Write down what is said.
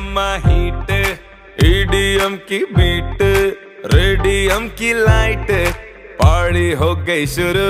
अम्मा heat EDM की beat radium की लाइट पार्टी हो गई शुरू।